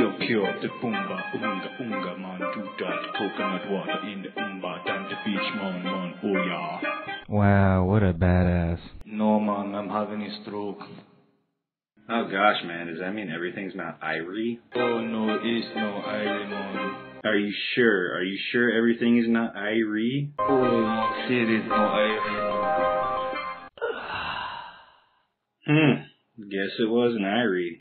pure, pure, the boomba, unga, unga, man, do that. Coconut water in the umba, down the beach, man, man, oh yeah. Wow, what a badass. No, man, I'm having a stroke. Oh gosh, man, does that mean everything's not irie? Oh no, it's no irie, man. Are you sure? Are you sure everything is not irie? Oh, shit, it's no irie. man. Hmm. Guess it wasn't irie.